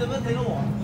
能不能陪个我？